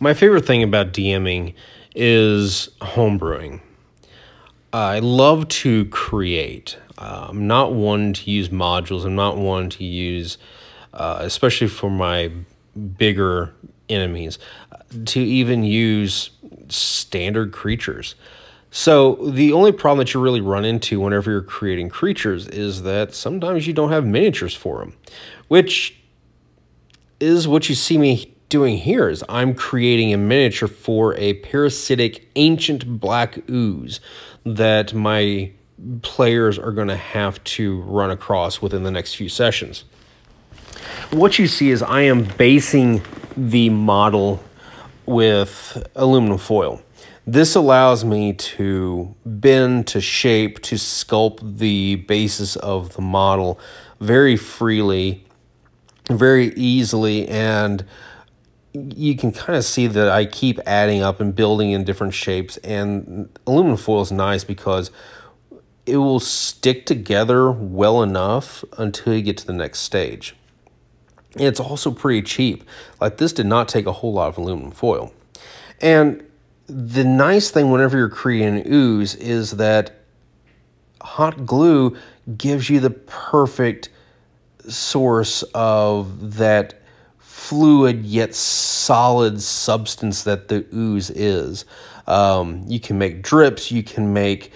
My favorite thing about DMing is homebrewing. I love to create. Uh, I'm not one to use modules. I'm not one to use, uh, especially for my bigger enemies, to even use standard creatures. So the only problem that you really run into whenever you're creating creatures is that sometimes you don't have miniatures for them, which is what you see me doing here is I'm creating a miniature for a parasitic ancient black ooze that my players are going to have to run across within the next few sessions. What you see is I am basing the model with aluminum foil. This allows me to bend, to shape, to sculpt the basis of the model very freely, very easily, and you can kind of see that I keep adding up and building in different shapes. And aluminum foil is nice because it will stick together well enough until you get to the next stage. And it's also pretty cheap. Like this did not take a whole lot of aluminum foil. And the nice thing whenever you're creating ooze is that hot glue gives you the perfect source of that fluid yet solid substance that the ooze is. Um, you can make drips, you can make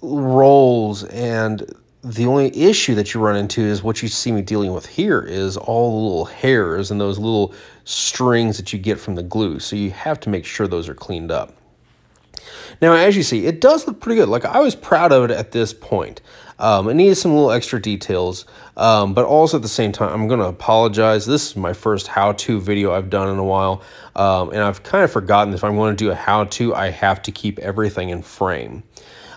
rolls, and the only issue that you run into is what you see me dealing with here is all the little hairs and those little strings that you get from the glue. So you have to make sure those are cleaned up. Now, as you see, it does look pretty good. Like I was proud of it at this point. Um, it needs some little extra details, um, but also at the same time, I'm going to apologize. This is my first how-to video I've done in a while, um, and I've kind of forgotten that if I'm going to do a how-to, I have to keep everything in frame.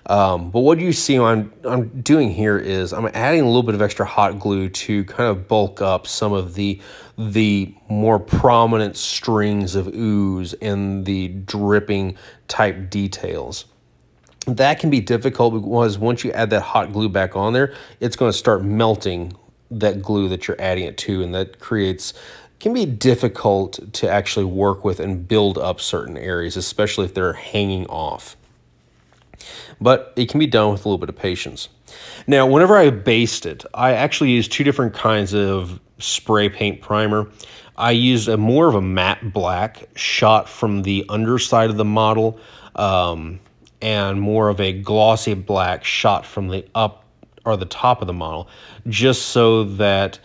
Um, but what you see I'm, I'm doing here is I'm adding a little bit of extra hot glue to kind of bulk up some of the, the more prominent strings of ooze and the dripping type details. That can be difficult because once you add that hot glue back on there, it's going to start melting that glue that you're adding it to, and that creates can be difficult to actually work with and build up certain areas, especially if they're hanging off. But it can be done with a little bit of patience. Now, whenever I baste it, I actually use two different kinds of spray paint primer. I used a more of a matte black shot from the underside of the model. Um, and more of a glossy black shot from the up or the top of the model, just so that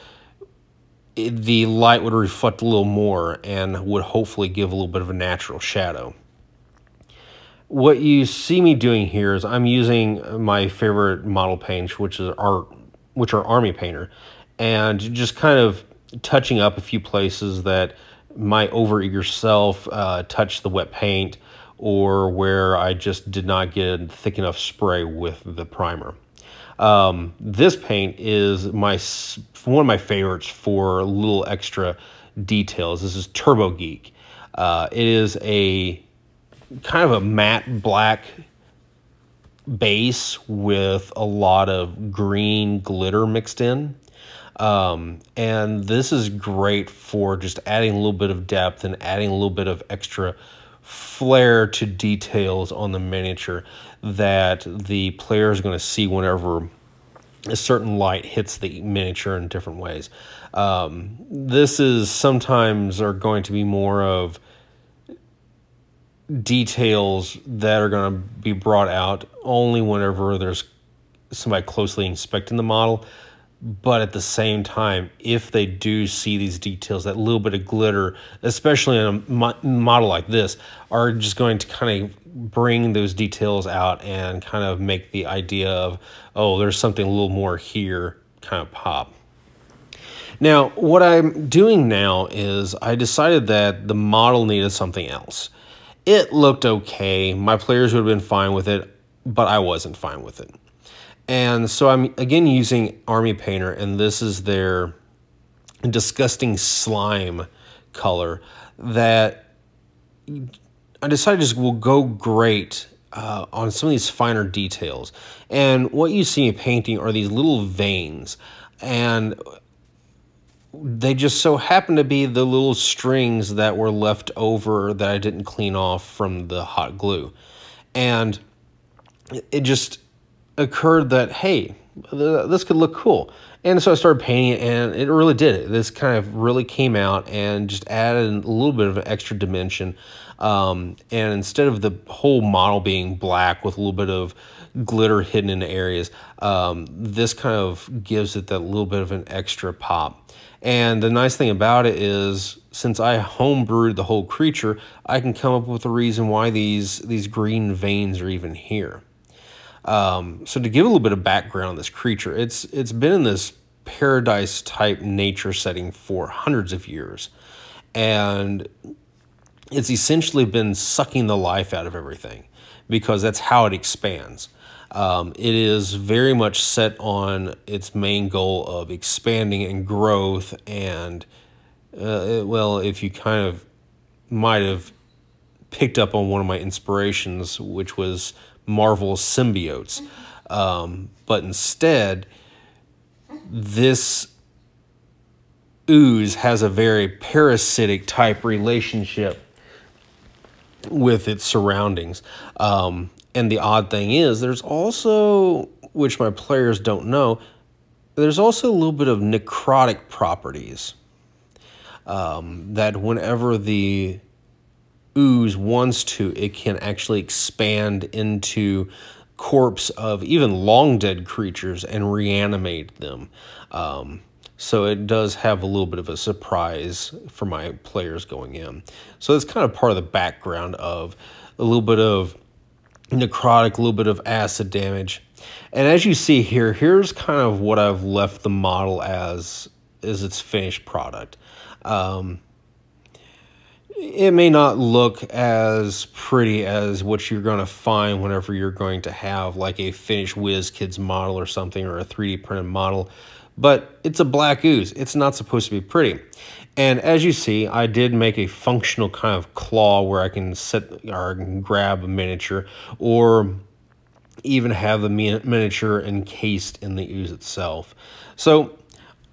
the light would reflect a little more and would hopefully give a little bit of a natural shadow. What you see me doing here is I'm using my favorite model paints, which is our, which are Army Painter, and just kind of touching up a few places that my overeager self uh, touched the wet paint or where I just did not get thick enough spray with the primer. Um, this paint is my one of my favorites for little extra details. This is Turbo Geek. Uh, it is a kind of a matte black base with a lot of green glitter mixed in. Um, and this is great for just adding a little bit of depth and adding a little bit of extra flair to details on the miniature that the player is going to see whenever a certain light hits the miniature in different ways. Um, this is sometimes are going to be more of details that are going to be brought out only whenever there's somebody closely inspecting the model but at the same time, if they do see these details, that little bit of glitter, especially in a mo model like this, are just going to kind of bring those details out and kind of make the idea of, oh, there's something a little more here kind of pop. Now, what I'm doing now is I decided that the model needed something else. It looked okay. My players would have been fine with it, but I wasn't fine with it. And so I'm again using Army Painter, and this is their disgusting slime color that I decided just will go great uh, on some of these finer details. And what you see me painting are these little veins. And they just so happened to be the little strings that were left over that I didn't clean off from the hot glue. And it just occurred that, hey, this could look cool. And so I started painting it, and it really did. This kind of really came out and just added a little bit of an extra dimension. Um, and instead of the whole model being black with a little bit of glitter hidden in areas, um, this kind of gives it that little bit of an extra pop. And the nice thing about it is, since I homebrewed the whole creature, I can come up with a reason why these, these green veins are even here. Um, so to give a little bit of background on this creature, it's it's been in this paradise type nature setting for hundreds of years, and it's essentially been sucking the life out of everything because that's how it expands. Um, it is very much set on its main goal of expanding and growth and uh, well if you kind of might have picked up on one of my inspirations which was Marvel symbiotes. Um, but instead, this ooze has a very parasitic type relationship with its surroundings. Um, and the odd thing is, there's also, which my players don't know, there's also a little bit of necrotic properties. Um, that whenever the ooze wants to, it can actually expand into corpse of even long dead creatures and reanimate them. Um, so it does have a little bit of a surprise for my players going in. So it's kind of part of the background of a little bit of necrotic, a little bit of acid damage. And as you see here, here's kind of what I've left the model as is its finished product. Um, it may not look as pretty as what you're going to find whenever you're going to have like a finished WizKids model or something or a 3D printed model, but it's a black ooze. It's not supposed to be pretty. And as you see, I did make a functional kind of claw where I can set or can grab a miniature or even have the miniature encased in the ooze itself. So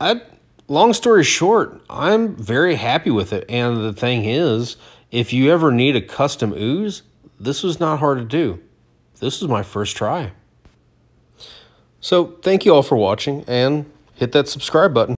I long story short, I'm very happy with it. And the thing is, if you ever need a custom ooze, this was not hard to do. This was my first try. So thank you all for watching and hit that subscribe button.